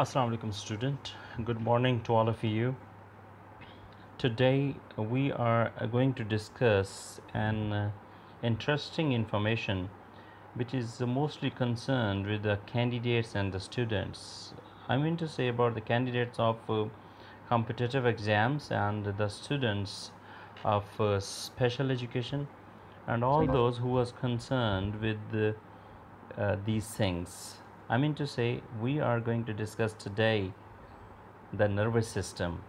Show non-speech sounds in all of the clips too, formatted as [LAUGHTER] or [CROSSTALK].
Assalamu alaikum student. Good morning to all of you. Today we are going to discuss an uh, interesting information which is mostly concerned with the candidates and the students. I mean to say about the candidates of uh, competitive exams and the students of uh, special education and all those who was concerned with uh, these things I mean to say, we are going to discuss today the nervous system.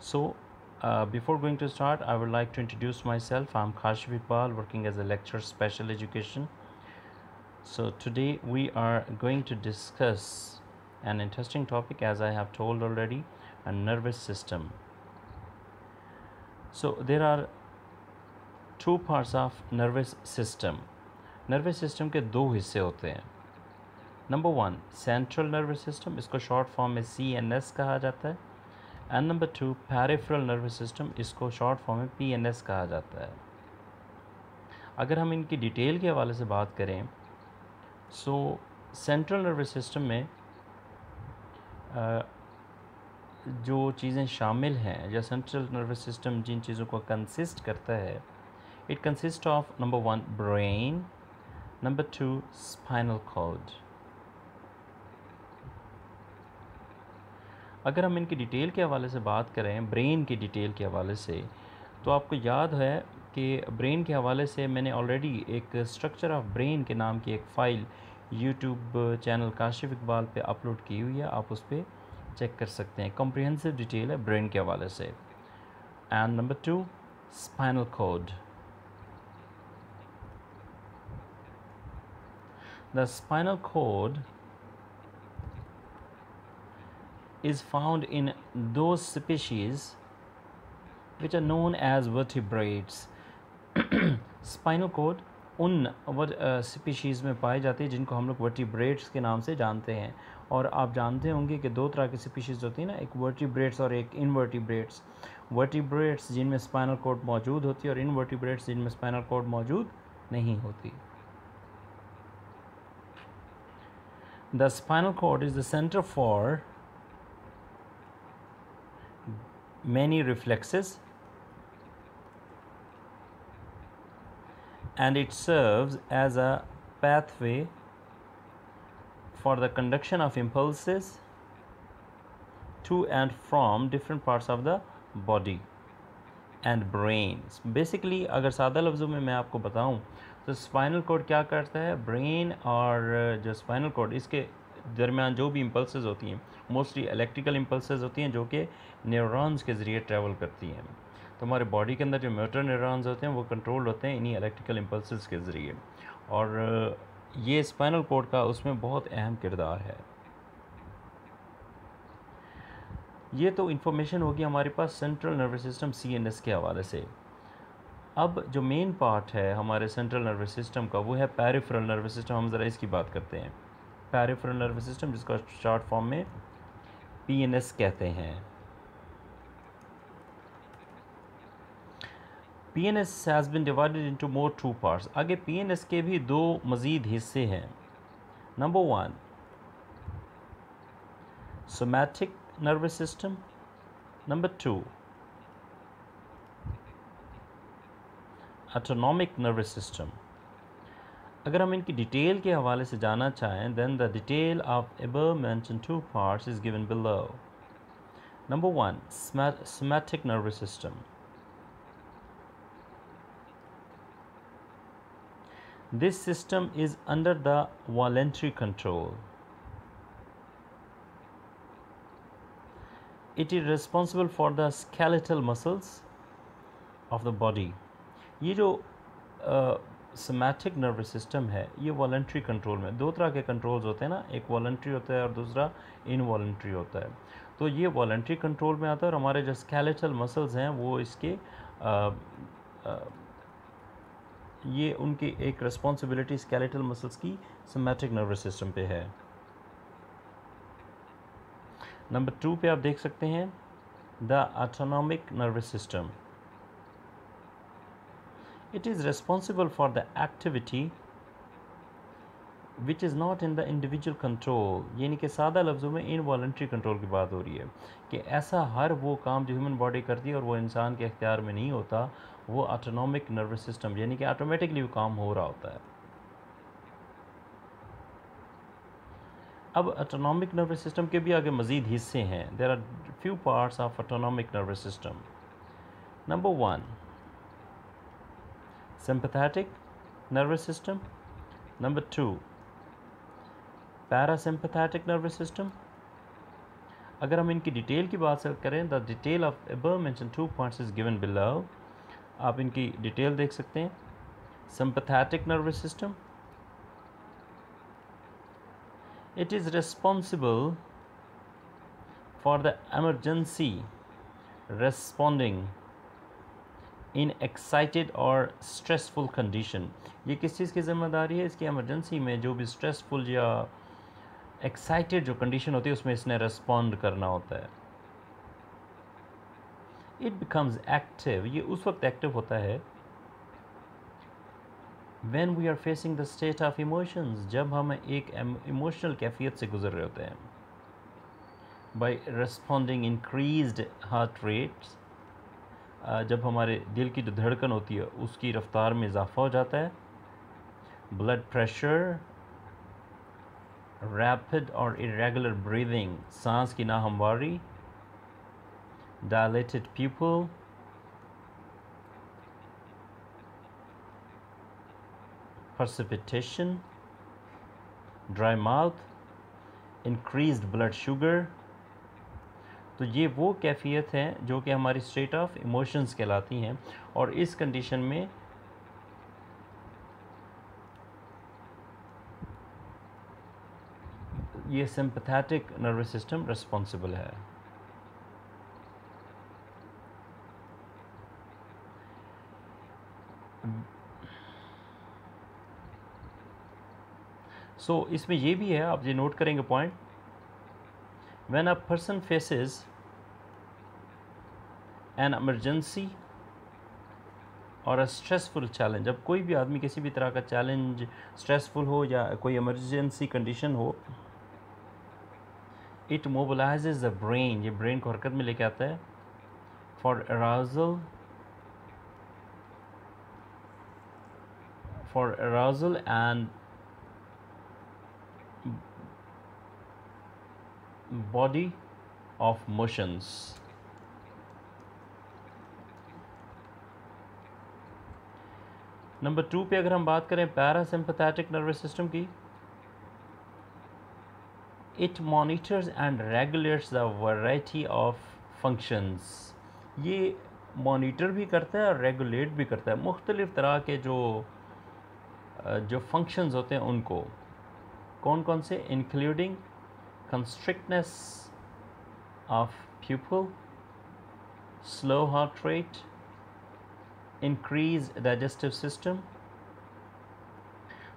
So, uh, before going to start, I would like to introduce myself. I'm Kashif Iqbal, working as a lecturer special education. So, today we are going to discuss an interesting topic, as I have told already, a nervous system. So, there are two parts of nervous system nervous system के दो हिस्से होते हैं। Number one central nervous system इसको short form में C N S कहा जाता है। And number two peripheral nervous system इसको शॉर्ट फॉर्म में पी एन एस कहा जाता है। अगर हम इनकी डिटेल के हवाले से बात करें सो सेंट्रल नर्वस सिस्टम में जो चीज़ें शामिल हैं, या सेंट्रल नर्वस सिस्टम जिन चीज़ों को कंसिस्ट करता है it consist of number one brain number two spinal cord अगर हम इनकी डिटेल के हवाले से बात करें ब्रेन की डिटेल के हवाले से तो आपको याद है कि ब्रेन के हवाले से मैंने ऑलरेडी एक स्ट्रक्चर ऑफ़ ब्रेन के नाम की एक file YouTube channel Kashif Iqbal पे अपलोड की हुई है। आप उस पर चेक कर सकते हैं। कॉम्प्रिहेंसिव डिटेल है ब्रेन के हवाले से। And number two spinal cord The spinal cord is found in those species which are known as vertebrates. [CLEARS THROAT] spinal cord उन स्पीशीज़ में पाए जाते हैं जिनको हम लोग वर्टिब्रेट्स के नाम से जानते हैं। और आप जानते होंगे कि दो तरह की स्पीशीज़ होती हैं ना, एक वर्टिब्रेट्स और एक इनवर्टिब्रेट्स वर्टिब्रेट्स जिनमें स्पाइनल कोड मौजूद होती है और इनवर्टिब्रेट्स जिनमें स्पाइनल कोड मौजूद नहीं होती। The spinal cord is the center for many reflexes and it serves as a pathway for the conduction of impulses to and from different parts of the body and brains basically अगर सादा लफ्ज़ों में मैं आपको बताऊं तो spinal cord क्या करता है? ब्रेन और जो स्पाइनल कोड इसके दरमियान जो भी इम्पल्सेस होती हैं मोस्टली इलेक्ट्रिकल इम्पल्सेस होती हैं, जो कि न्यूरॉन्स के ज़रिए ट्रैवल करती हैं। तो हमारे बॉडी के अंदर जो मोटर न्यूरॉन्स होते हैं, वो कंट्रोल होते हैं इन्हीं इलेक्ट्रिकल इम्पल्सेस के ज़रिए। और ये स्पाइनल कोड का उसमें बहुत अहम किरदार है। ये तो इन्फॉर्मेशन होगी हमारे पास सेंट्रल नर्वस सिस्टम सीएनएस के हवाले से। अब जो मेन पार्ट है हमारे सेंट्रल नर्वस सिस्टम का, वो है पैरिफरल नर्वस सिस्टम हम ज़रा इसकी बात करते हैं। पैरिफरल नर्वस सिस्टम जिसका शॉर्ट फॉर्म में पीएनएस कहते हैं। P N S has been divided into more two parts आगे पी एन एस के भी दो मज़ीद हिस्से हैं। Number one somatic nervous system number two autonomic nervous system अगर हम इनकी डिटेल के हवाले से जानना चाहें then the detail of above mention two parts is given below number one somatic nervous system This system is under the voluntary control. It is responsible for the skeletal muscles of the body. ये जो समेटिक nervous system है ये वॉल्ट्री control में दो तरह के controls होते हैं ना एक वॉल्ट्री होता है और दूसरा इनवॉल्ट्री होता है। तो ये वॉल्ट्री कंट्रोल में आता है और हमारे जो स्केलेटल मसल्स हैं वो इसके आ, आ, ये उनकी एक रिस्पॉन्सिबिलिटी स्केलेटल मसल्स की समेटिक नर्वस सिस्टम पे है। नंबर टू पे आप देख सकते हैं the autonomic nervous system It is responsible for the activity which is not in the individual control यानी कि सादा लफ्ज़ों में इन इनवॉल्ट्री कंट्रोल की बात हो रही है कि ऐसा हर वो काम जो ह्यूमन बॉडी करती है और वो इंसान के अख्तियार में नहीं होता, वो ऑटोनॉमिक नर्वस सिस्टम यानी कि ऑटोमेटिकली वो काम हो रहा होता है। अब ऑटोनॉमिक नर्वस सिस्टम के भी आगे मज़ीद हिस्से हैं। There are few parts of autonomic nervous system number one sympathetic nervous system number 2 parasympathetic nervous system अगर हम इनकी डिटेल की बात करें the detail of above mentioned two points is given below आप इनकी डिटेल देख सकते हैं sympathetic nervous system it is responsible for the emergency responding in excited और स्ट्रेसफुल कंडीशन ये किस चीज़ की ज़िम्मेदारी है? इसकी एमरजेंसी में जो भी स्ट्रेसफुल या एक्साइटेड जो कंडीशन होती है, उसमें इसने रेस्पॉन्ड करना होता है। इट बिकम्स एक्टिव ये उस वक्त एक्टिव होता है when we are facing the state of emotions जब हम एक इमोशनल कैफियत से गुजर रहे होते हैं। By responding increase heart rates जब हमारे दिल की जो धड़कन होती है, उसकी रफ्तार में इजाफा हो जाता है। ब्लड प्रेशर रैपिड और इरेगुलर ब्रीदिंग सांस की नाहमवारी dilated pupil precipitation, dry mouth, increased blood sugar तो ये वो कैफियत है जो कि हमारी स्टेट ऑफ़ इमोशंस कहलाती हैं और इस कंडीशन में ये सिंपथेटिक नर्वस सिस्टम रिस्पॉन्सिबल है। सो so, इसमें ये भी है आप ये नोट करेंगे point when a person faces an emergency और अ स्ट्रेसफुल चैलेंज अब कोई भी आदमी किसी भी तरह का चैलेंज स्ट्रेसफुल हो या कोई इमरजेंसी कंडीशन हो इट मोबलाइज द ब्रेन ये ब्रेन को हरकत में लेके आता है for arousal for arousal and body of motions. Number two पे अगर हम बात करें पैरासिम्पथेटिक नर्वस सिस्टम की it monitors and regulates the variety of functions ये मॉनिटर भी करता है और रेगुलेट भी करता है। मुख्तलिफ़ तरह के जो जो फ़ंक्शंस होते हैं उनको कौन कौन से? Including constrictness of pupil, slow heart rate, increased digestive system.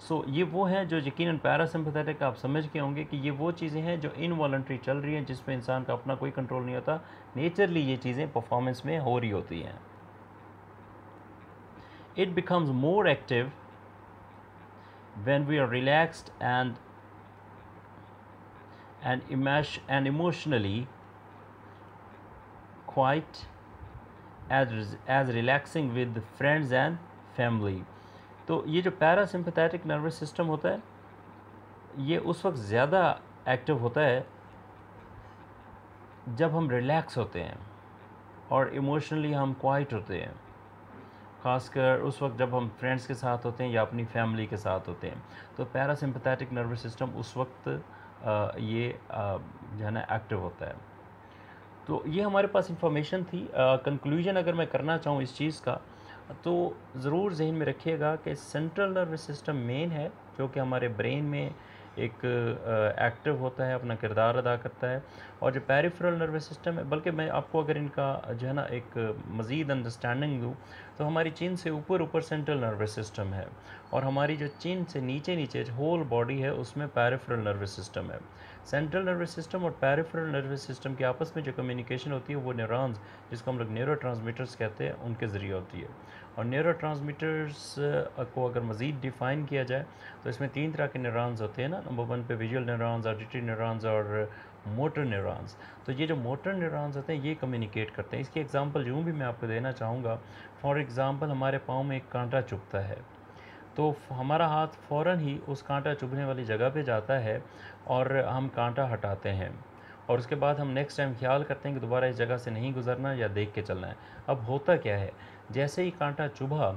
So so, ये वो है जो यकीन पैरासिम्पथेटिक आप समझ के होंगे कि ये वो चीज़ें हैं जो इनवॉल्ट्री चल रही हैं जिसमें इंसान का अपना कोई कंट्रोल नहीं होता नेचरली ये चीज़ें परफॉर्मेंस में हो रही होती हैं it becomes more active when we are relaxed and and, and emotionally quite as, as relaxing with friends and family. तो ये जो पैरासिम्पथेटिक नर्वस सिस्टम होता है ये उस वक्त ज़्यादा एक्टिव होता है जब हम रिलैक्स होते हैं और इमोशनली हम क्वाइट होते हैं। ख़ासकर उस वक्त जब हम फ्रेंड्स के साथ होते हैं या अपनी फैमिली के साथ होते हैं। तो पैरासिम्पथेटिक नर्वस सिस्टम उस वक्त ये जो है ना एक्टिव होता है। तो ये हमारे पास इंफॉर्मेशन थी। कंक्लूजन अगर मैं करना चाहूँ इस चीज़ का तो ज़रूर जहन में रखिएगा कि सेंट्रल नर्वस सिस्टम मेन है, जो कि हमारे ब्रेन में एक एक्टिव होता है, अपना किरदार अदा करता है। और जो पेरिफेरल नर्वस सिस्टम है, बल्कि मैं आपको अगर इनका, जो है ना, एक मज़ीद अंडरस्टैंडिंग दूँ तो हमारी चीन से ऊपर ऊपर सेंट्रल नर्वस सिस्टम है और हमारी जो चीन से नीचे नीचे होल बॉडी है, उसमें पेरिफेरल नर्वस सिस्टम है। सेंट्रल नर्वस सिस्टम और पेरिफेरल नर्वस सिस्टम के आपस में जो कम्युनिकेशन होती है, वो न्यूरॉन्स जिसको हम लोग न्यूरो कहते हैं, उनके ज़रिए होती है। और न्यूरो को अगर मज़ीद डिफ़ाइन किया जाए तो इसमें तीन तरह के न्यूरॉन्स होते हैं ना। नंबर वन पे विजुअल न्यूरॉन्स ऑडिटरी न्यूरॉन्स और मोटर न्यूरॉन्स। तो ये जो मोटर न्यूरॉन्स होते हैं, ये कम्युनिकेट करते हैं। इसकी एग्जांपल यूँ भी मैं आपको देना चाहूँगा। फॉर एग्ज़ाम्पल हमारे पाँव में एक कांटा चुभता है। तो हमारा हाथ फ़ौर ही उस कांटा चुभने वाली जगह पे जाता है और हम कांटा हटाते हैं। और उसके बाद हम नेक्स्ट टाइम ख्याल करते हैं कि दोबारा इस जगह से नहीं गुजरना या देख के चलना है। अब होता क्या है? जैसे ही कांटा चुभा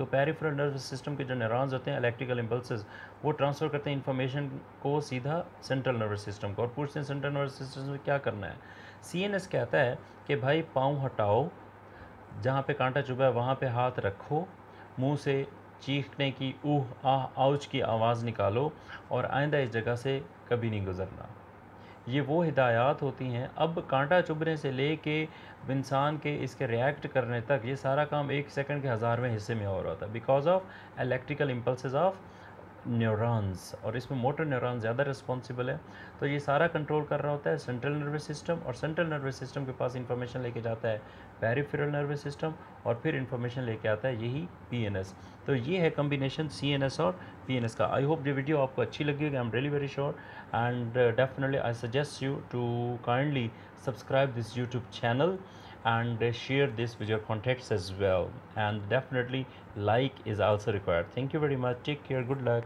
तो पेरिफेरल नर्वस सिस्टम के जो न्यूरॉन्स होते हैं इलेक्ट्रिकल इम्पल्सेस वो ट्रांसफ़र करते हैं इन्फॉर्मेशन को सीधा सेंट्रल नर्वस सिस्टम को। और पूछते हैं सेंट्रल नर्वस सिस्टम में क्या करना है? सीएनएस कहता है कि भाई पाँव हटाओ, जहाँ पे कांटा चुभा है, वहाँ पे हाथ रखो, मुँह से चीखने की, ऊह, आह, आउच की आवाज़ निकालो और आइंदा इस जगह से कभी नहीं गुजरना। ये वो हिदायत होती हैं। अब कांटा चुभने से ले के इंसान के इसके रिएक्ट करने तक ये सारा काम एक सेकंड के हज़ारवें हिस्से में हो रहा था। Because of electrical impulse of neurons और इसमें मोटर न्यूरॉन ज़्यादा रिस्पॉन्सिबल है। तो ये सारा कंट्रोल कर रहा होता है सेंट्रल नर्वस सिस्टम और सेंट्रल नर्वस सिस्टम के पास इंफॉर्मेशन लेके जाता है पेरीफेरल नर्वस सिस्टम और फिर इंफॉर्मेशन लेके आता है यही पीएनएस तो ये है कम्बिनेशन सीएनएस और पीएनएस का। आई होप ये वीडियो आपको अच्छी लगी होगी I am really very sure and definitely I suggest you to kindly subscribe this YouTube channel and uh, share this with your contacts as well. And definitely like is also required. Thank you very much. Take care. Good luck